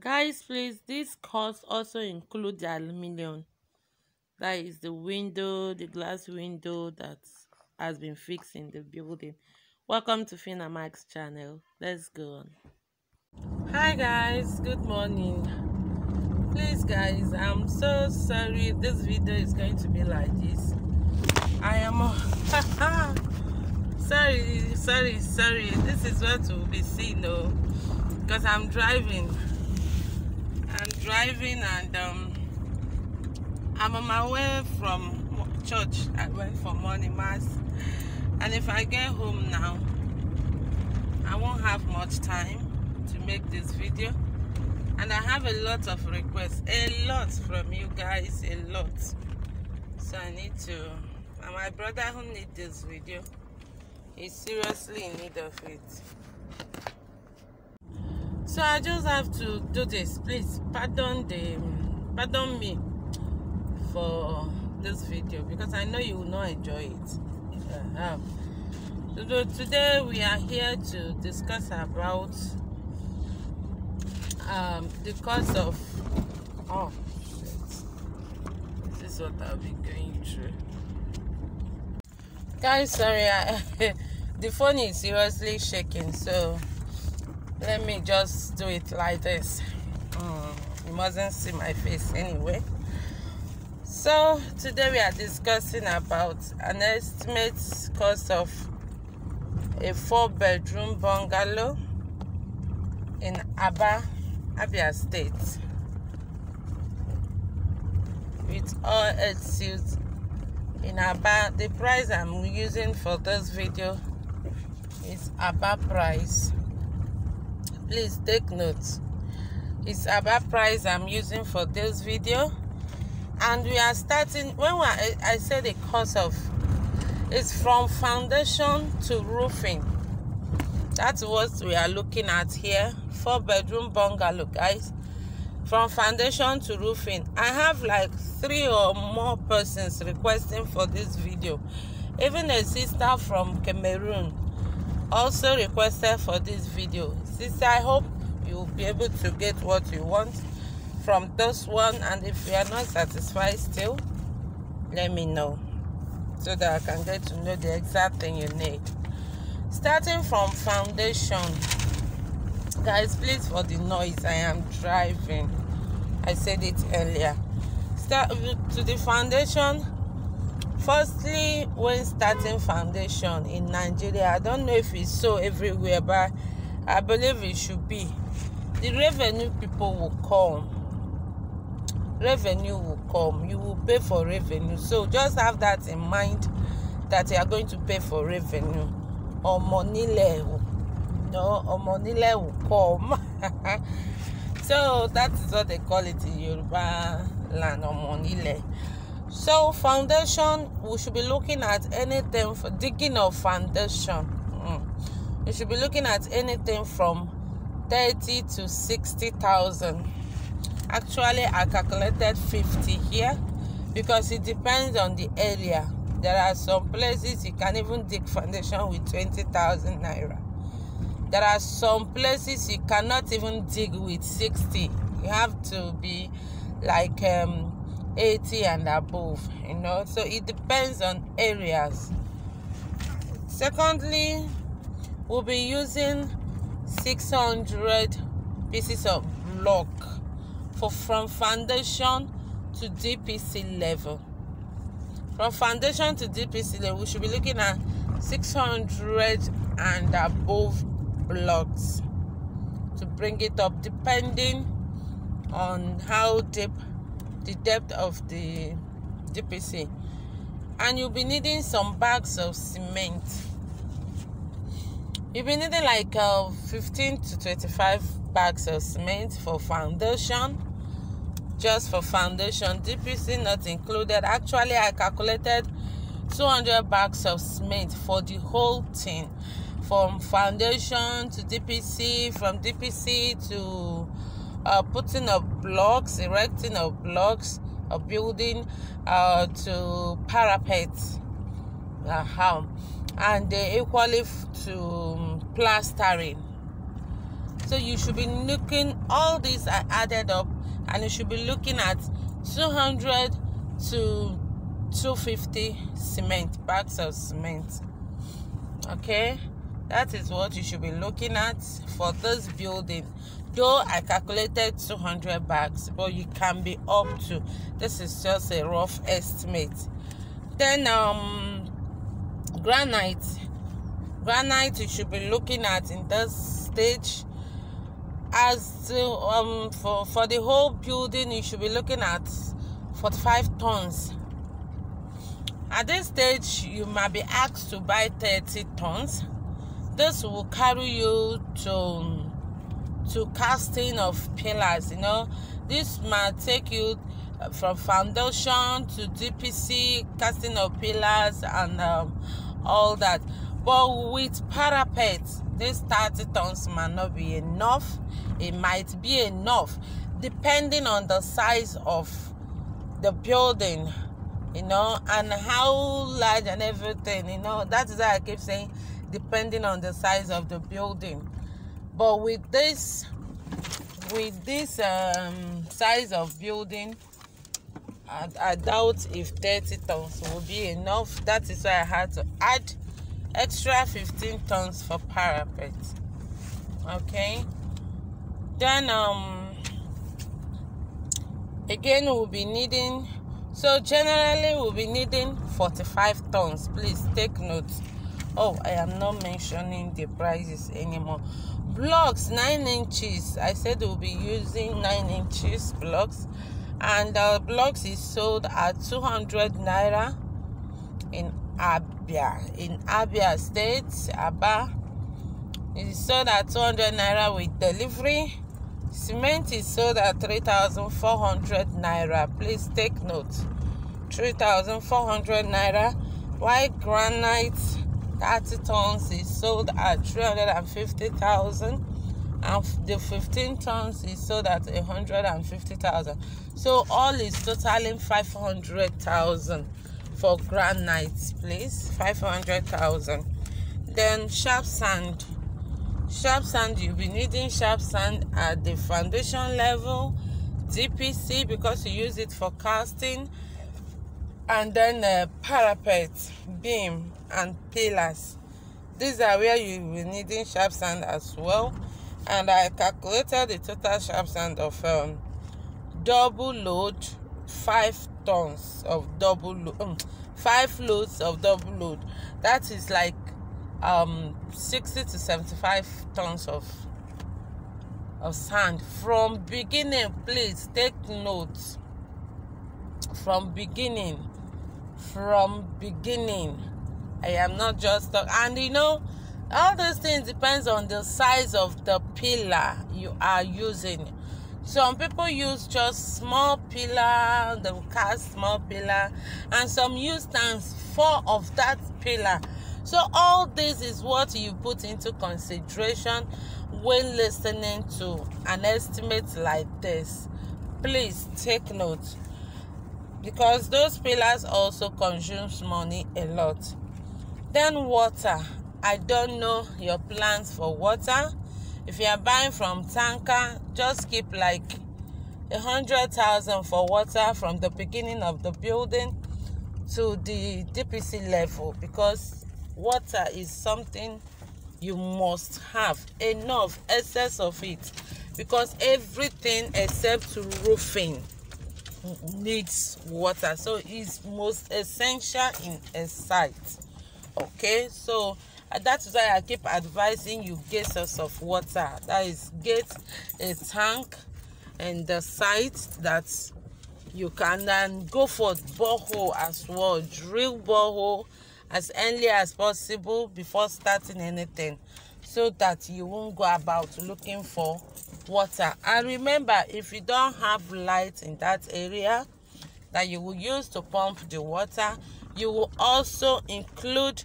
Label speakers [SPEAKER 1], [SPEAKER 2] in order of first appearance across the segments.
[SPEAKER 1] Guys, please, this cost also include the aluminium. That is the window, the glass window that has been fixed in the building. Welcome to Fina Mike's channel. Let's go on. Hi guys, good morning. Please guys, I'm so sorry this video is going to be like this. I am sorry, sorry, sorry. This is what will be seen though. Because I'm driving I'm driving and um, I'm on my way from church. I went for morning mass. And if I get home now, I won't have much time to make this video. And I have a lot of requests, a lot from you guys, a lot. So I need to, and my brother who need this video, is seriously in need of it so i just have to do this. Please pardon the pardon me for this video because i know you will not enjoy it. Uh, so today we are here to discuss about um, the cause of oh shit. this is what i'll be going through. Guys sorry I, the phone is seriously shaking so let me just do it like this. Mm, you mustn't see my face anyway. So today we are discussing about an estimate cost of a four bedroom bungalow in Aba, Abia State. With all its suites in Aba. The price I'm using for this video is Aba price please take note. It's about price i'm using for this video. And we are starting when we are, i said the cost of it's from foundation to roofing. That's what we are looking at here. Four bedroom bungalow guys. From foundation to roofing. I have like three or more persons requesting for this video. Even a sister from cameroon also requested for this video. Sister i hope you'll be able to get what you want from this one and if you are not satisfied still let me know so that i can get to know the exact thing you need. Starting from foundation. Guys please for the noise i am driving. I said it earlier. Start uh, to the foundation firstly when starting foundation in nigeria i don't know if it's so everywhere but i believe it should be. The revenue people will come. Revenue will come. You will pay for revenue. So just have that in mind that you are going to pay for revenue. Money level no or money will come. So that is what they call it in yoruba land or money so foundation, we should be looking at anything for digging of foundation. Mm. You should be looking at anything from 30 to 60,000. Actually, I calculated 50 here because it depends on the area. There are some places you can even dig foundation with 20,000 naira. There are some places you cannot even dig with 60. You have to be like um, 80 and above you know? So it depends on areas. Secondly we'll be using 600 pieces of block for from foundation to dpc level. From foundation to dpc level we should be looking at 600 and above blocks to bring it up depending on how deep the depth of the DPC and you'll be needing some bags of cement. You'll be needing like uh, 15 to 25 bags of cement for foundation. Just for foundation. DPC not included. Actually I calculated 200 bags of cement for the whole thing. From foundation to DPC from DPC to uh, putting up blocks, erecting of blocks, a building uh, to parapets, uh, and equally to um, plastering. so you should be looking all these are added up and you should be looking at 200 to 250 cement bags of cement. Okay? That is what you should be looking at for this building though i calculated 200 bags but you can be up to this is just a rough estimate. Then um granite. Granite you should be looking at in this stage. As to, um for for the whole building you should be looking at 45 tons. At this stage you might be asked to buy 30 tons. This will carry you to to casting of pillars you know. This might take you uh, from foundation to dpc casting of pillars and um, all that. But with parapet this 30 tons might not be enough. It might be enough depending on the size of the building you know and how large and everything you know. That is why i keep saying depending on the size of the building but with this with this um, size of building I, I doubt if 30 tons will be enough. That is why i had to add extra 15 tons for parapet. Okay? Then um again we'll be needing so generally we'll be needing 45 tons. Please take note. Oh i am not mentioning the prices anymore blocks 9 inches. I said we'll be using 9 inches blocks. And the blocks is sold at 200 naira in abia in abia state aba. It is sold at 200 naira with delivery. Cement is sold at 3400 naira. Please take note. 3400 naira. White granite 30 tons is sold at 350,000 and the 15 tons is sold at 150,000 so all is totaling 500,000 for granite please. 500,000 then sharp sand. Sharp sand you'll be needing sharp sand at the foundation level dpc because you use it for casting and then uh, parapet beam and pillars. These are where you will be needing sharp sand as well. And i calculated the total sharp sand of um, double load five tons of double load um, five loads of double load. That is like um 60 to 75 tons of of sand. From beginning please take note from beginning from beginning i am not just talk, and you know all those things depends on the size of the pillar you are using. Some people use just small pillar they cast small pillar and some use times four of that pillar. So all this is what you put into consideration when listening to an estimate like this. Please take note because those pillars also consumes money a lot then water. I don't know your plans for water. If you are buying from tanker just keep like a hundred thousand for water from the beginning of the building to the dpc level because water is something you must have enough excess of it because everything except roofing needs water. So it's most essential in a site okay so that is why i keep advising you get source of water. That is get a tank and the site that you can then go for borehole as well drill borehole as early as possible before starting anything so that you won't go about looking for water. And remember if you don't have light in that area that you will use to pump the water you will also include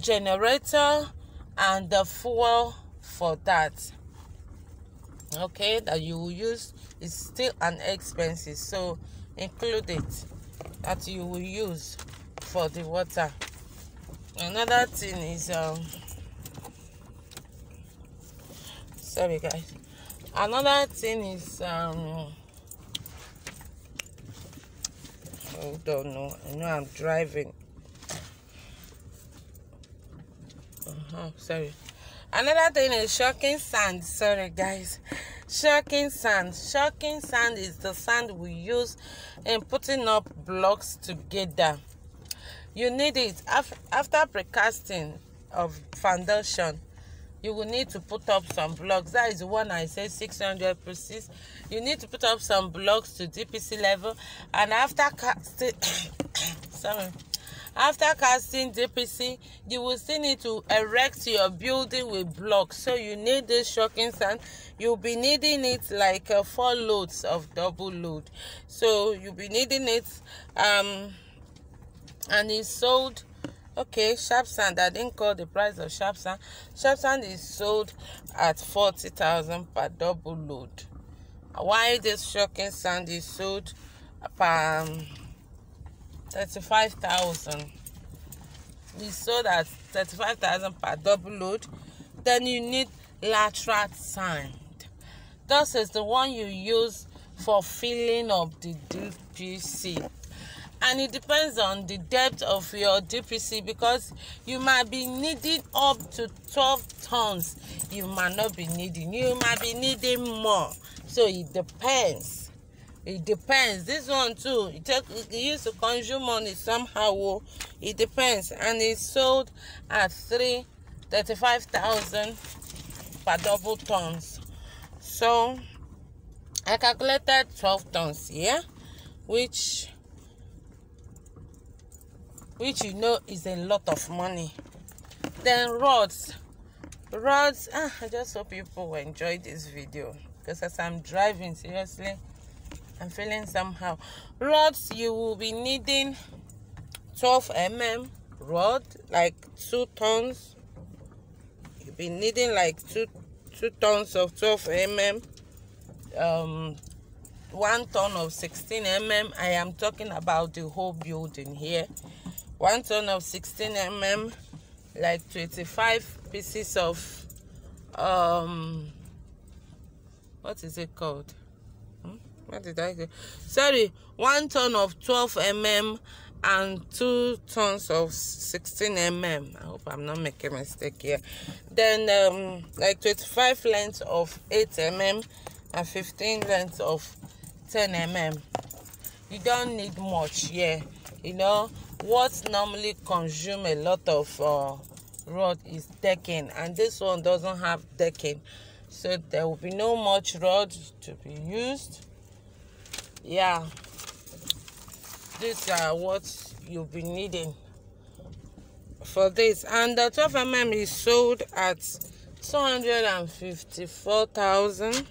[SPEAKER 1] generator and the fuel for that. Okay that you will use is still an expensive so include it that you will use for the water. Another thing is um sorry guys. Another thing is um hold on no i know i'm driving. Uh-huh sorry. Another thing is shocking sand. Sorry guys. Shocking sand. Shocking sand is the sand we use in putting up blocks together. You need it. After precasting of foundation you will need to put up some blocks. That is the one i said 600 pieces you need to put up some blocks to dpc level. And after casting sorry after casting dpc you will still need to erect your building with blocks. So you need this shocking sand. You'll be needing it like uh, four loads of double load. So you'll be needing it um and it's sold okay sharp sand. I didn't call the price of sharp sand. Sharp sand is sold at 40,000 per double load. Why this shocking sand is sold per um, 35,000 we sold at 35,000 per double load. Then you need lateral sand. This is the one you use for filling of the DPC and it depends on the depth of your DPC because you might be needing up to 12 tons. You might not be needing. You might be needing more. So it depends. It depends. This one too it, it used to consume money somehow oh. it depends. And it's sold at three thirty-five thousand per double tons. So i calculated 12 tons here which which you know is a lot of money. Then rods. Rods ah, i just hope people enjoy this video. Because as i'm driving seriously i'm feeling somehow. Rods you will be needing 12 mm rod like two tons. You'll be needing like two two tons of 12 mm um one ton of 16 mm i am talking about the whole building here one ton of 16 mm like 25 pieces of um what is it called? Hmm? what did i say? Sorry one ton of 12 mm and two tons of 16 mm i hope i'm not making a mistake here. Then um like 25 lengths of 8 mm and 15 lengths of 10 mm you don't need much yeah you know what normally consume a lot of uh, rod is decking and this one doesn't have decking. So there will be no much rod to be used. Yeah. These are what you'll be needing for this. And the 12 mm is sold at 254,000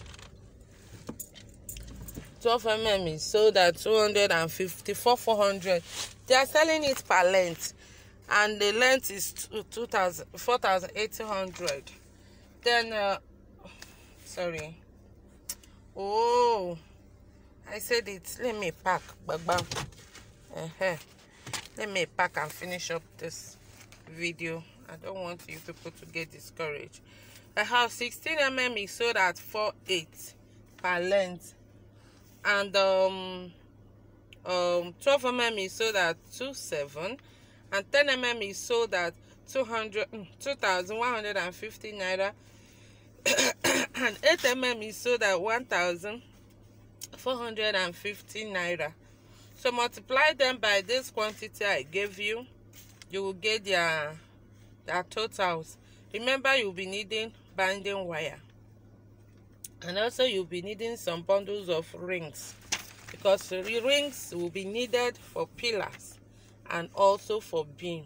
[SPEAKER 1] 12 mm is sold at 254 400 they are selling it per length and the length is 2000 4800 then uh, sorry. Oh i said it. Let me pack bang uh -huh. let me pack and finish up this video. I don't want you people to get discouraged. I have 16 mm is sold at 48 per length. And um um 12 mm is sold at 27 and 10 mm is sold at 200 2150 naira. And 8 mm is sold at 1450 naira. So multiply them by this quantity i gave you you will get their their totals. Remember you'll be needing binding wire. And also you'll be needing some bundles of rings because rings will be needed for pillars and also for beam.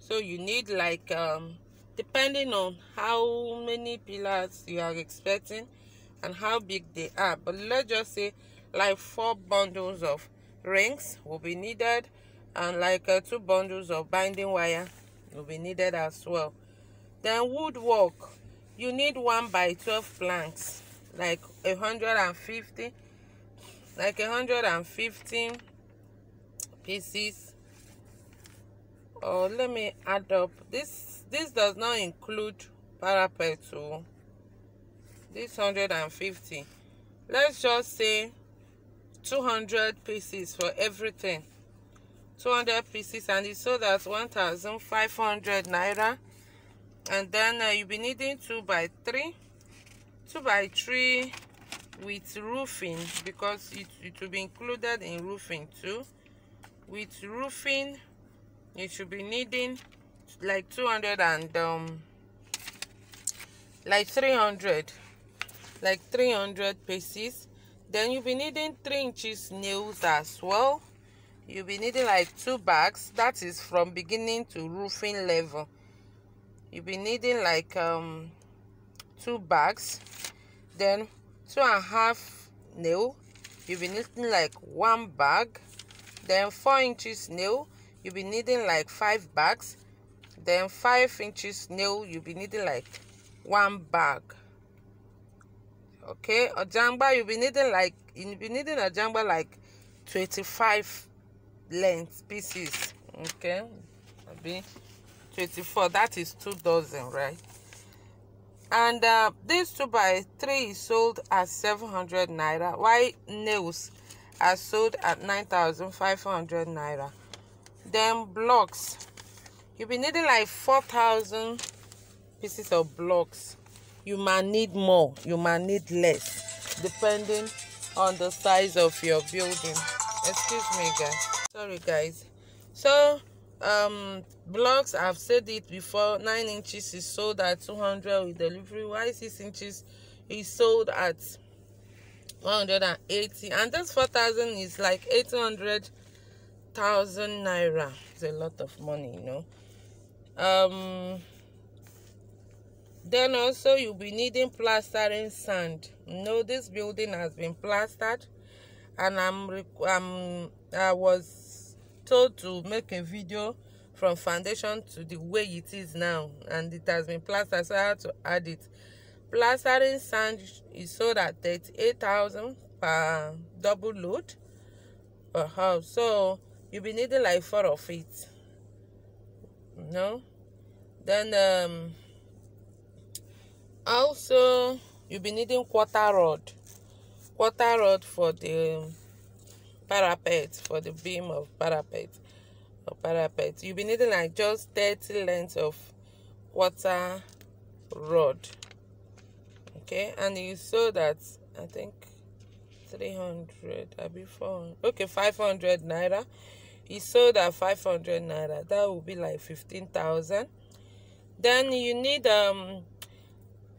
[SPEAKER 1] So you need like um, depending on how many pillars you are expecting and how big they are. But let's just say like four bundles of rings will be needed and like uh, two bundles of binding wire will be needed as well. Then woodwork you need one by 12 planks like 150 like 115 pieces. Oh, let me add up. This this does not include parapet oh. this 150 let's just say 200 pieces for everything. 200 pieces and it's sold at 1500 naira. And then uh, you'll be needing 2 by 3 2 by 3 with roofing because it, it will be included in roofing too. With roofing you should be needing like 200 and um like 300 like 300 pieces. Then you'll be needing 3 inches nails as well. You'll be needing like two bags. That is from beginning to roofing level. You'll be needing like um two bags. Then two and a half nail you'll be needing like one bag. Then four inches nail you'll be needing like five bags. Then five inches nail you'll be needing like one bag. Okay? A jamba you'll be needing like you'll be needing a jamba like 25 length pieces. Okay? Maybe 24 that is two dozen right and uh, this 2 by 3 is sold at 700 naira. White nails are sold at 9500 naira? Then blocks. You'll be needing like 4000 pieces of blocks. You might need more. You might need less depending on the size of your building. Excuse me guys. Sorry guys. So um blocks. I've said it before nine inches is sold at 200 with delivery. While six inches is sold at 180 and this 4000 is like 800 thousand naira. It's a lot of money you know. Um then also you'll be needing plastering sand. You know this building has been plastered and i'm i'm i was told to make a video from foundation to the way it is now and it has been plastered so i had to add it. Plastering sand is sold at 38000 per double load per house so you'll be needing like four of it no then um also you'll be needing quarter rod quarter rod for the parapet for the beam of parapet or parapet. You'll be needing like just 30 lengths of quarter rod okay? And you saw that i think 300 i be 400 okay 500 naira. He sold at 500 naira that will be like 15,000 then you need um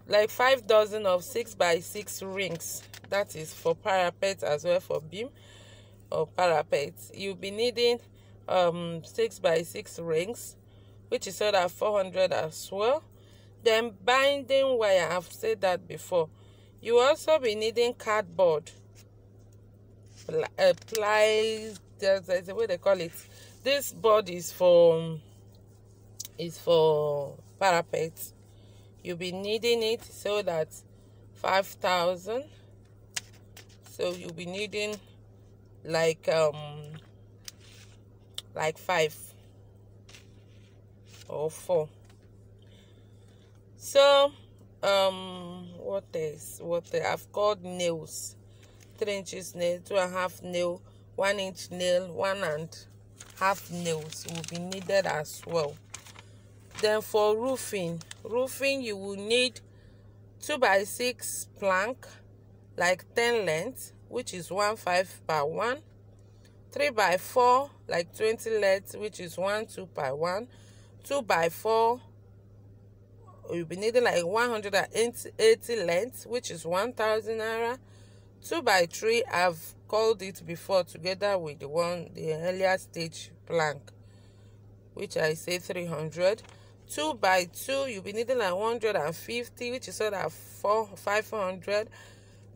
[SPEAKER 1] like five dozen of six by six rings. That is for parapet as well for beam or parapet you'll be needing um six by six rings which is sold at 400 as well. Then binding wire i've said that before. You also be needing cardboard. Uh, ply there's, there's a way they call it. This board is for is for parapet you'll be needing it so that 5000 so you'll be needing like um like five or four. So um what is what i've called nails three inches nail two and a half nail one inch nail one and half nails will be needed as well. Then for roofing roofing you will need two by six plank like 10 length which is 1 5 by 1 3 by 4 like 20 length which is 1 2 by 1 2 by 4 you'll be needing like 180 length which is 1000 naira. 2 by 3 i've called it before together with the one the earlier stage plank which i say 300 2 by 2 you'll be needing like 150 which is sort of 4 500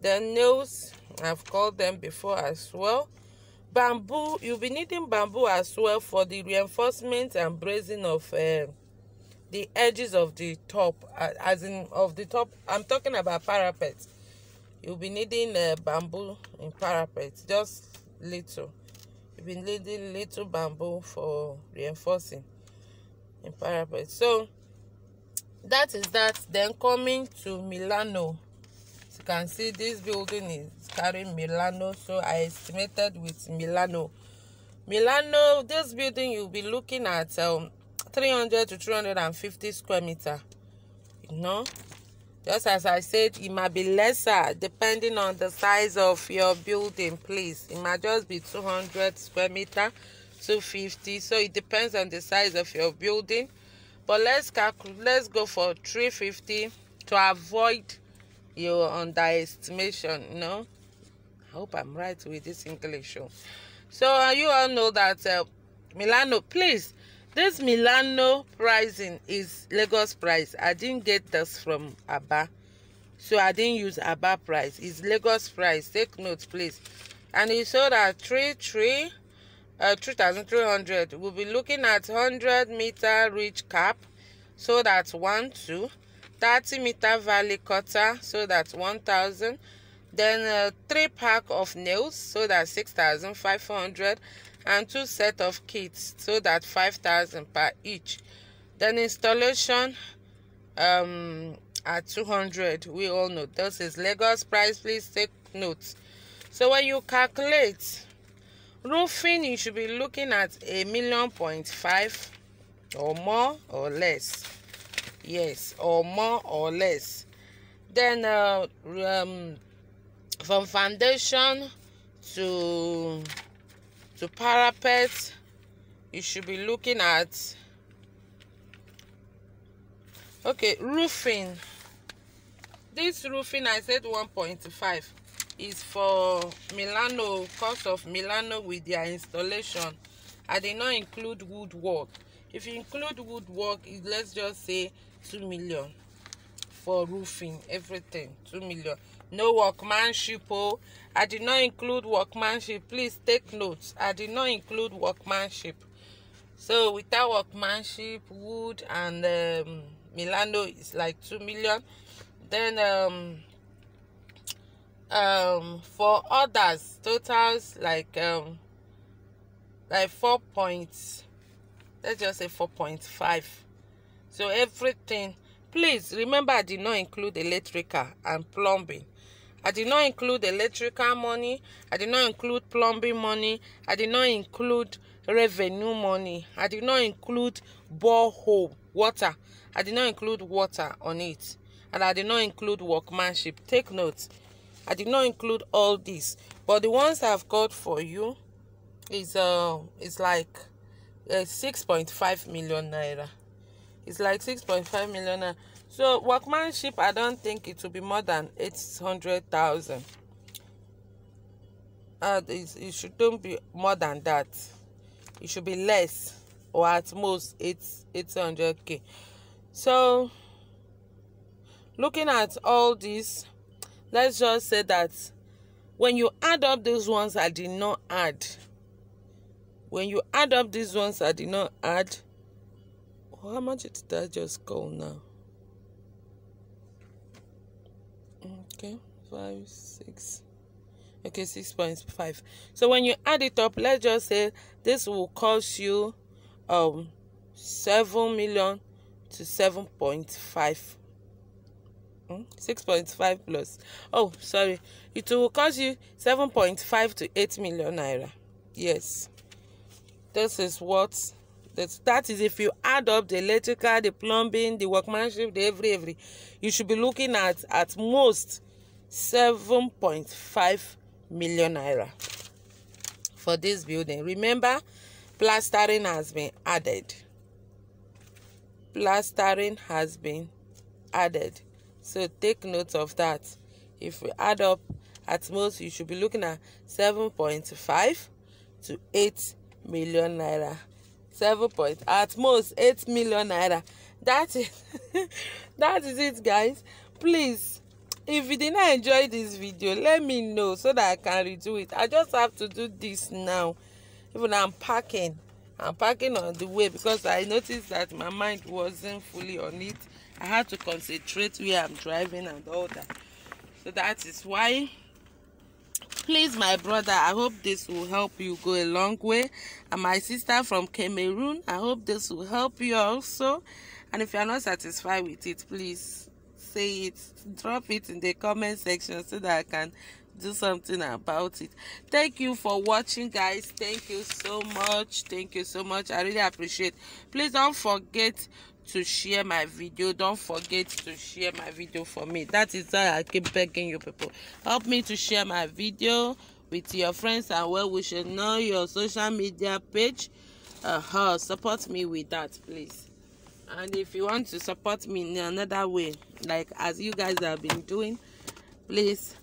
[SPEAKER 1] then nails I've called them before as well. Bamboo, you'll be needing bamboo as well for the reinforcement and bracing of uh, the edges of the top, uh, as in of the top. I'm talking about parapets. You'll be needing uh, bamboo in parapets, just little. You'll be needing little bamboo for reinforcing in parapet. So that is that. Then coming to Milano can see this building is carrying milano so i estimated with milano. Milano this building you'll be looking at um 300 to 350 square meter you know? Just as i said it might be lesser depending on the size of your building please. It might just be 200 square meter 250 so it depends on the size of your building. But let's calculate let's go for 350 to avoid your underestimation you know? I hope i'm right with this english show. So uh, you all know that uh, milano please this milano pricing is lagos price. I didn't get this from aba so i didn't use aba price. It's lagos price. Take note please. And it sold at 3 3 uh, 3300 we'll be looking at 100 meter reach cap. So that's 1 2 30 meter valley cutter so that's 1000 then uh, three pack of nails so that's 6500 and two set of kits so that 5000 per each. Then installation um at 200 we all know this is lagos price please take notes. So when you calculate roofing you should be looking at a million point five or more or less yes or more or less. Then uh, um, from foundation to to parapet you should be looking at okay roofing. This roofing i said 1.5 is for milano cost of milano with their installation. I did not include woodwork. If you include woodwork let's just say 2 million for roofing everything 2 million. No workmanship oh. I did not include workmanship. Please take notes. I did not include workmanship. So without workmanship wood and um, milano is like 2 million. Then um um for others totals like um like four points let's just say 4.5 so everything please remember i did not include electrical and plumbing. I did not include electrical money. I did not include plumbing money. I did not include revenue money. I did not include borehole water. I did not include water on it. And i did not include workmanship. Take note. I did not include all this. But the ones i've got for you is uh is like uh, 6.5 million naira it's like 6.5 million so workmanship i don't think it will be more than 800,000 uh, it, it shouldn't be more than that. It should be less or at most it's 800k so looking at all this let's just say that when you add up these ones i did not add when you add up these ones I did not add, how much did that just go now? Okay, five, six. Okay, six point five. So when you add it up, let's just say this will cost you um seven million to seven point five. Hmm? 6.5 plus oh sorry it will cost you 7.5 to 8 million naira yes this is what that, that is if you add up the electrical the plumbing the workmanship the every every you should be looking at at most 7.5 million naira for this building. Remember plastering has been added. Plastering has been added. So take note of that. If we add up at most you should be looking at 7.5 to 8 million naira seven point at most eight million naira. That is that is it guys. Please if you did not enjoy this video let me know so that i can redo it. I just have to do this now. Even i'm packing. I'm packing on the way because i noticed that my mind wasn't fully on it. I had to concentrate where i'm driving and all that. So that is why please my brother i hope this will help you go a long way. And my sister from cameroon i hope this will help you also. And if you are not satisfied with it please say it drop it in the comment section so that i can do something about it. Thank you for watching guys. Thank you so much. Thank you so much. I really appreciate. Please don't forget to share my video. Don't forget to share my video for me. That is why i keep begging you people. Help me to share my video with your friends and well wishers. Know your social media page. Uh -huh. support me with that please. And if you want to support me in another way like as you guys have been doing please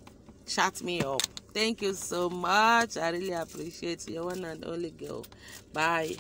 [SPEAKER 1] chat me up. Thank you so much. I really appreciate your one and only girl. Bye